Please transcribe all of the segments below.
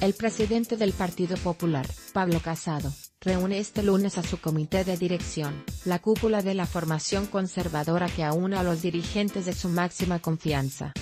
El presidente del Partido Popular, Pablo Casado, reúne este lunes a su comité de dirección, la cúpula de la formación conservadora que aúna a los dirigentes de su máxima confianza.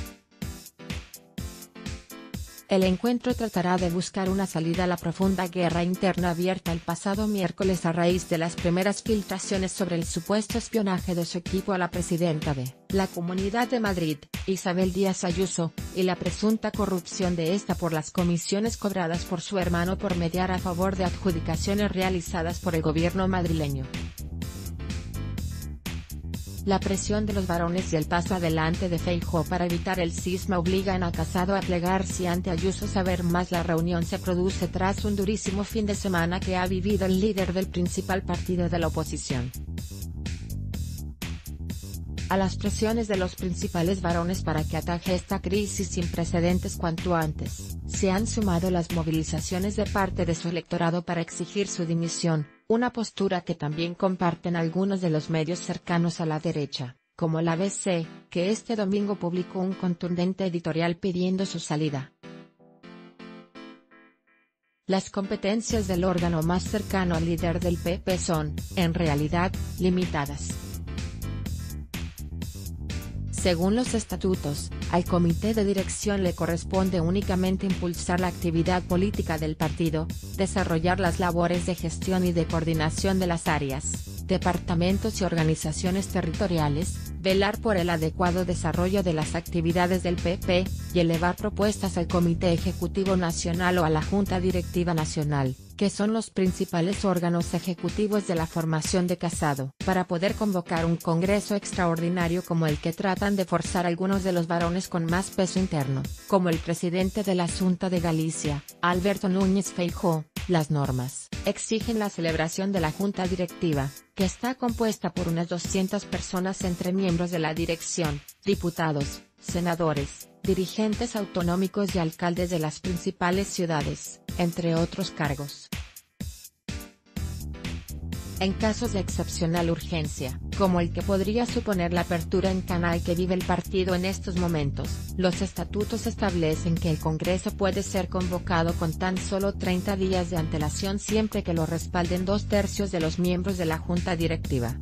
El encuentro tratará de buscar una salida a la profunda guerra interna abierta el pasado miércoles a raíz de las primeras filtraciones sobre el supuesto espionaje de su equipo a la presidenta de la Comunidad de Madrid, Isabel Díaz Ayuso, y la presunta corrupción de esta por las comisiones cobradas por su hermano por mediar a favor de adjudicaciones realizadas por el gobierno madrileño. La presión de los varones y el paso adelante de Feijóo para evitar el cisma obligan a Casado a plegarse ante Ayuso. Saber más La reunión se produce tras un durísimo fin de semana que ha vivido el líder del principal partido de la oposición. A las presiones de los principales varones para que ataje esta crisis sin precedentes cuanto antes, se han sumado las movilizaciones de parte de su electorado para exigir su dimisión, una postura que también comparten algunos de los medios cercanos a la derecha, como la ABC, que este domingo publicó un contundente editorial pidiendo su salida. Las competencias del órgano más cercano al líder del PP son, en realidad, limitadas. Según los estatutos, al comité de dirección le corresponde únicamente impulsar la actividad política del partido, desarrollar las labores de gestión y de coordinación de las áreas, departamentos y organizaciones territoriales, velar por el adecuado desarrollo de las actividades del PP, y elevar propuestas al Comité Ejecutivo Nacional o a la Junta Directiva Nacional que son los principales órganos ejecutivos de la formación de Casado, para poder convocar un congreso extraordinario como el que tratan de forzar algunos de los varones con más peso interno, como el presidente de la Junta de Galicia, Alberto Núñez Feijóo, las normas, exigen la celebración de la Junta Directiva, que está compuesta por unas 200 personas entre miembros de la dirección, diputados, senadores, dirigentes autonómicos y alcaldes de las principales ciudades, entre otros cargos. En casos de excepcional urgencia, como el que podría suponer la apertura en canal que vive el partido en estos momentos, los estatutos establecen que el Congreso puede ser convocado con tan solo 30 días de antelación siempre que lo respalden dos tercios de los miembros de la Junta Directiva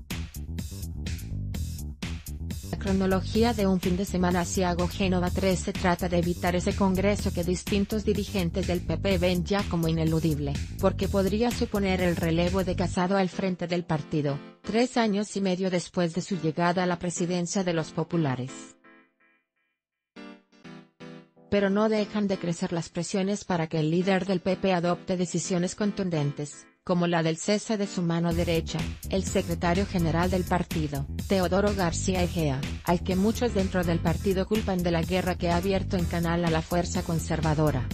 cronología de un fin de semana Asiago Génova 3 se trata de evitar ese congreso que distintos dirigentes del PP ven ya como ineludible, porque podría suponer el relevo de Casado al frente del partido, tres años y medio después de su llegada a la presidencia de los populares. Pero no dejan de crecer las presiones para que el líder del PP adopte decisiones contundentes como la del cese de su mano derecha, el secretario general del partido, Teodoro García Egea, al que muchos dentro del partido culpan de la guerra que ha abierto en canal a la fuerza conservadora.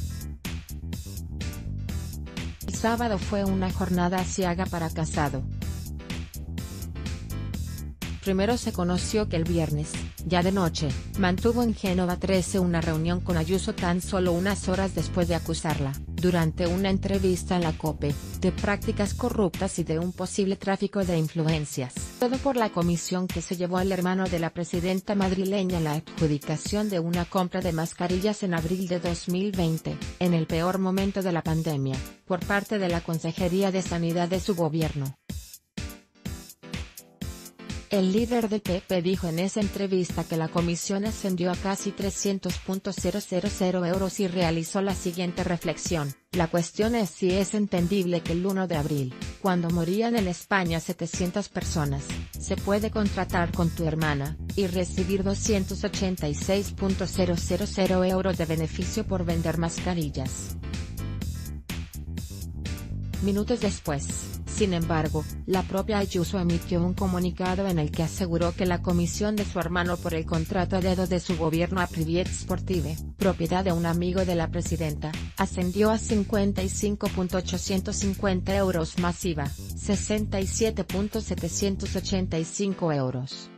El sábado fue una jornada asiaga para Casado, Primero se conoció que el viernes, ya de noche, mantuvo en Génova 13 una reunión con Ayuso tan solo unas horas después de acusarla, durante una entrevista en la COPE, de prácticas corruptas y de un posible tráfico de influencias. Todo por la comisión que se llevó al hermano de la presidenta madrileña la adjudicación de una compra de mascarillas en abril de 2020, en el peor momento de la pandemia, por parte de la Consejería de Sanidad de su gobierno. El líder del PP dijo en esa entrevista que la comisión ascendió a casi 300.000 euros y realizó la siguiente reflexión, la cuestión es si es entendible que el 1 de abril, cuando morían en España 700 personas, se puede contratar con tu hermana, y recibir 286.000 euros de beneficio por vender mascarillas. Minutos después, sin embargo, la propia Ayuso emitió un comunicado en el que aseguró que la comisión de su hermano por el contrato a dedo de su gobierno a Priviet Sportive, propiedad de un amigo de la presidenta, ascendió a 55.850 euros masiva, 67.785 euros.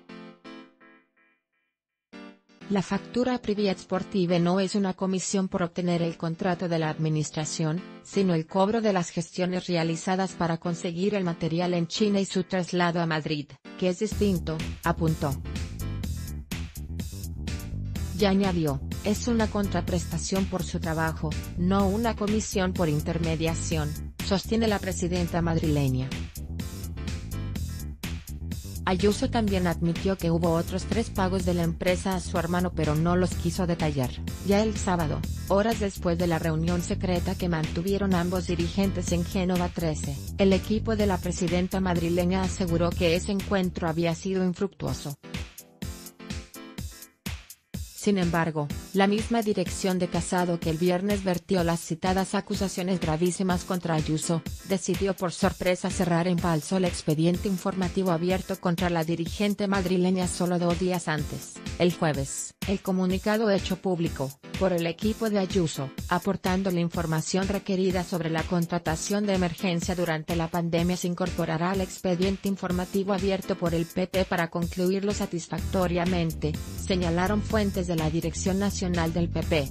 La factura Priviet Sportive no es una comisión por obtener el contrato de la administración, sino el cobro de las gestiones realizadas para conseguir el material en China y su traslado a Madrid, que es distinto, apuntó. Ya añadió, es una contraprestación por su trabajo, no una comisión por intermediación, sostiene la presidenta madrileña. Ayuso también admitió que hubo otros tres pagos de la empresa a su hermano pero no los quiso detallar. Ya el sábado, horas después de la reunión secreta que mantuvieron ambos dirigentes en Génova 13, el equipo de la presidenta madrileña aseguró que ese encuentro había sido infructuoso. Sin embargo, la misma dirección de Casado que el viernes vertió las citadas acusaciones gravísimas contra Ayuso, decidió por sorpresa cerrar en falso el expediente informativo abierto contra la dirigente madrileña solo dos días antes, el jueves. El comunicado hecho público, por el equipo de Ayuso, aportando la información requerida sobre la contratación de emergencia durante la pandemia se incorporará al expediente informativo abierto por el PP para concluirlo satisfactoriamente, señalaron fuentes de la Dirección Nacional del PP.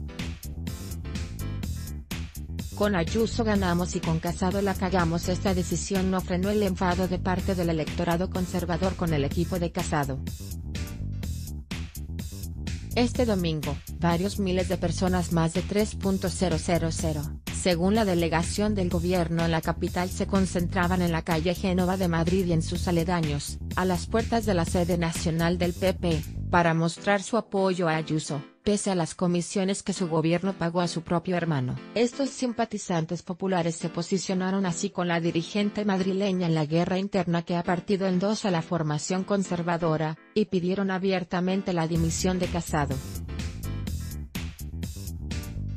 Con Ayuso ganamos y con Casado la cagamos esta decisión no frenó el enfado de parte del electorado conservador con el equipo de Casado. Este domingo, varios miles de personas más de 3.000, según la delegación del gobierno en la capital se concentraban en la calle Génova de Madrid y en sus aledaños, a las puertas de la sede nacional del PP, para mostrar su apoyo a Ayuso, pese a las comisiones que su gobierno pagó a su propio hermano. Estos simpatizantes populares se posicionaron así con la dirigente madrileña en la guerra interna que ha partido en dos a la formación conservadora, y pidieron abiertamente la dimisión de Casado.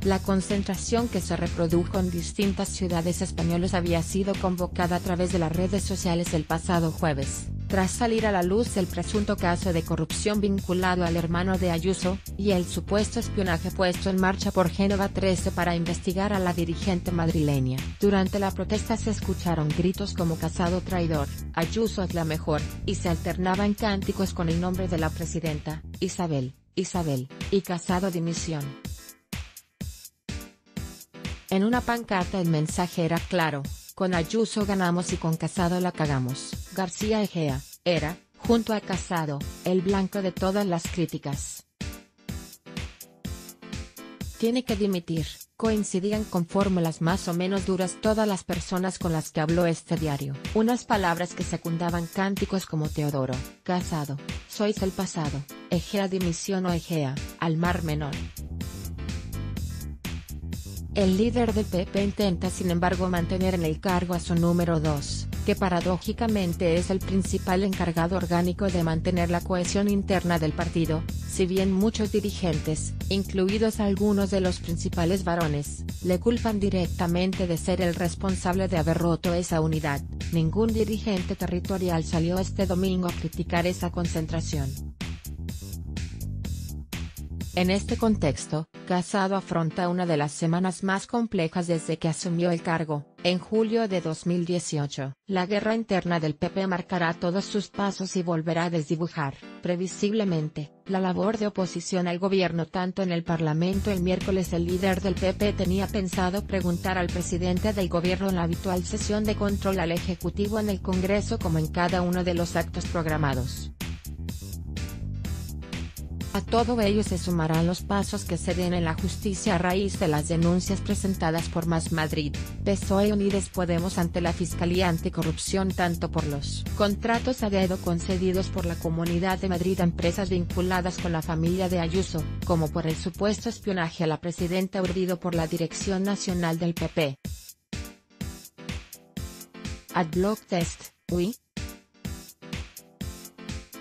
La concentración que se reprodujo en distintas ciudades españolas había sido convocada a través de las redes sociales el pasado jueves tras salir a la luz el presunto caso de corrupción vinculado al hermano de Ayuso, y el supuesto espionaje puesto en marcha por Génova 13 para investigar a la dirigente madrileña. Durante la protesta se escucharon gritos como Casado traidor, Ayuso es la mejor, y se alternaban cánticos con el nombre de la presidenta, Isabel, Isabel, y Casado dimisión. En una pancarta el mensaje era claro, con Ayuso ganamos y con Casado la cagamos. García Egea, era, junto a Casado, el blanco de todas las críticas. Tiene que dimitir, coincidían con fórmulas más o menos duras todas las personas con las que habló este diario. Unas palabras que secundaban cánticos como Teodoro, Casado, sois el pasado, Egea dimisión o Egea, al mar menor. El líder del PP intenta sin embargo mantener en el cargo a su número 2, que paradójicamente es el principal encargado orgánico de mantener la cohesión interna del partido, si bien muchos dirigentes, incluidos algunos de los principales varones, le culpan directamente de ser el responsable de haber roto esa unidad, ningún dirigente territorial salió este domingo a criticar esa concentración. En este contexto, Casado afronta una de las semanas más complejas desde que asumió el cargo, en julio de 2018. La guerra interna del PP marcará todos sus pasos y volverá a desdibujar, previsiblemente, la labor de oposición al gobierno tanto en el Parlamento el miércoles el líder del PP tenía pensado preguntar al presidente del gobierno en la habitual sesión de control al Ejecutivo en el Congreso como en cada uno de los actos programados. A todo ello se sumarán los pasos que se den en la justicia a raíz de las denuncias presentadas por Más Madrid, PSOE Unides Podemos ante la Fiscalía Anticorrupción tanto por los contratos a dedo concedidos por la Comunidad de Madrid a empresas vinculadas con la familia de Ayuso, como por el supuesto espionaje a la presidenta urdido por la Dirección Nacional del PP. Adblock Test, UI,